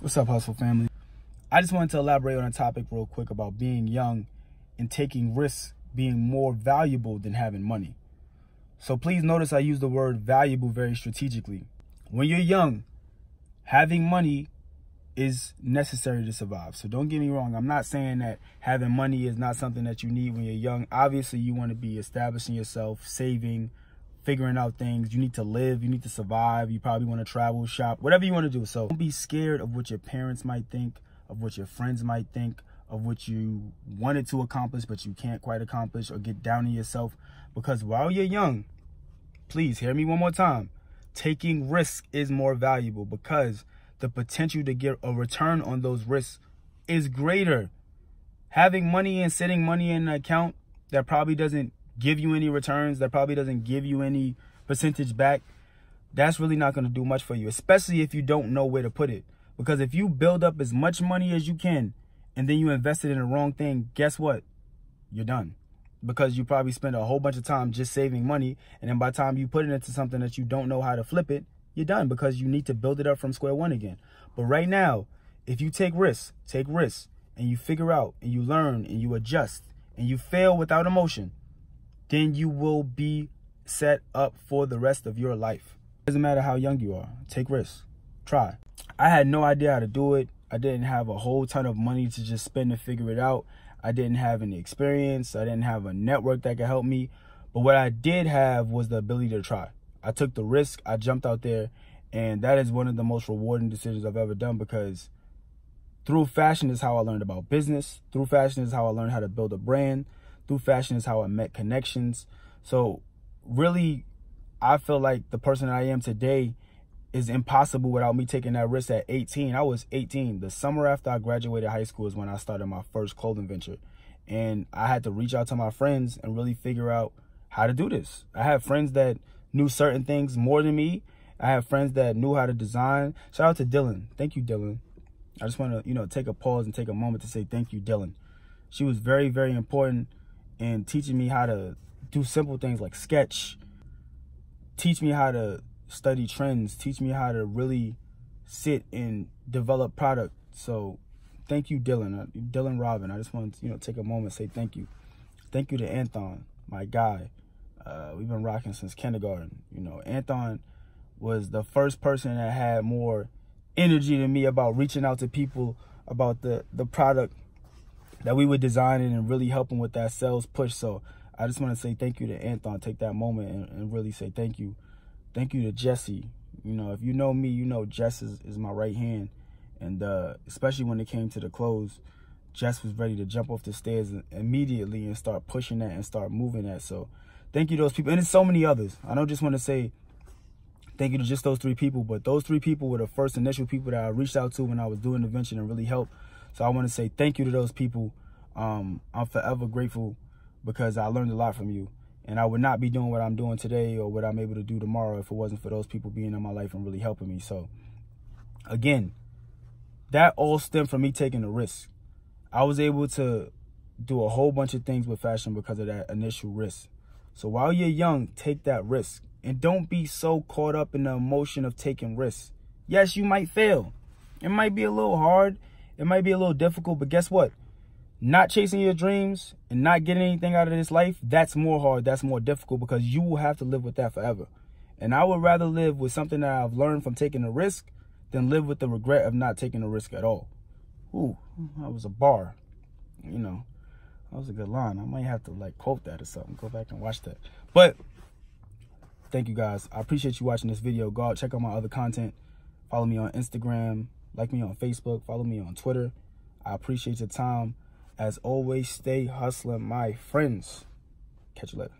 What's up, Hustle family? I just wanted to elaborate on a topic real quick about being young and taking risks being more valuable than having money. So please notice I use the word valuable very strategically. When you're young, having money is necessary to survive. So don't get me wrong. I'm not saying that having money is not something that you need when you're young. Obviously, you want to be establishing yourself, saving, figuring out things. You need to live, you need to survive. You probably want to travel, shop, whatever you want to do. So don't be scared of what your parents might think, of what your friends might think, of what you wanted to accomplish but you can't quite accomplish or get down on yourself because while you're young, please hear me one more time. Taking risk is more valuable because the potential to get a return on those risks is greater. Having money and sitting money in an account that probably doesn't give you any returns, that probably doesn't give you any percentage back, that's really not going to do much for you, especially if you don't know where to put it. Because if you build up as much money as you can and then you invest it in the wrong thing, guess what? You're done. Because you probably spent a whole bunch of time just saving money. And then by the time you put it into something that you don't know how to flip it, you're done because you need to build it up from square one again. But right now, if you take risks, take risks, and you figure out and you learn and you adjust and you fail without emotion, then you will be set up for the rest of your life. Doesn't matter how young you are, take risks, try. I had no idea how to do it. I didn't have a whole ton of money to just spend to figure it out. I didn't have any experience. I didn't have a network that could help me. But what I did have was the ability to try. I took the risk. I jumped out there. And that is one of the most rewarding decisions I've ever done because through fashion is how I learned about business. Through fashion is how I learned how to build a brand through fashion is how I met connections. So really, I feel like the person that I am today is impossible without me taking that risk at 18. I was 18. The summer after I graduated high school is when I started my first clothing venture. And I had to reach out to my friends and really figure out how to do this. I had friends that knew certain things more than me. I have friends that knew how to design. Shout out to Dylan. Thank you, Dylan. I just want to, you know, take a pause and take a moment to say thank you, Dylan. She was very, very important and teaching me how to do simple things like sketch, teach me how to study trends, teach me how to really sit and develop product. So thank you, Dylan. Uh, Dylan Robin. I just want to, you know, take a moment say thank you. Thank you to Anthon, my guy. Uh, we've been rocking since kindergarten. You know, Anthon was the first person that had more energy than me about reaching out to people about the the product that we were designing and really helping with that sales push. So I just want to say thank you to Anthon. Take that moment and, and, really say thank you. Thank you to Jesse. You know, if you know me, you know Jess is, is my right hand. And uh, especially when it came to the clothes, Jess was ready to jump off the stairs immediately and start pushing that and start moving that. So thank you to those people. And there's so many others. I don't just want to say thank you to just those three people, but those three people were the first initial people that I reached out to when I was doing the venture and really helped so I want to say thank you to those people. Um, I'm forever grateful because I learned a lot from you. And I would not be doing what I'm doing today or what I'm able to do tomorrow if it wasn't for those people being in my life and really helping me. So, again, that all stemmed from me taking a risk. I was able to do a whole bunch of things with fashion because of that initial risk. So while you're young, take that risk. And don't be so caught up in the emotion of taking risks. Yes, you might fail. It might be a little hard. It might be a little difficult, but guess what? Not chasing your dreams and not getting anything out of this life, that's more hard, that's more difficult because you will have to live with that forever. And I would rather live with something that I've learned from taking a risk than live with the regret of not taking a risk at all. Ooh, that was a bar. You know, that was a good line. I might have to like quote that or something. Go back and watch that. But thank you guys. I appreciate you watching this video. Go out, check out my other content. Follow me on Instagram, like me on Facebook. Follow me on Twitter. I appreciate your time. As always, stay hustling, my friends. Catch you later.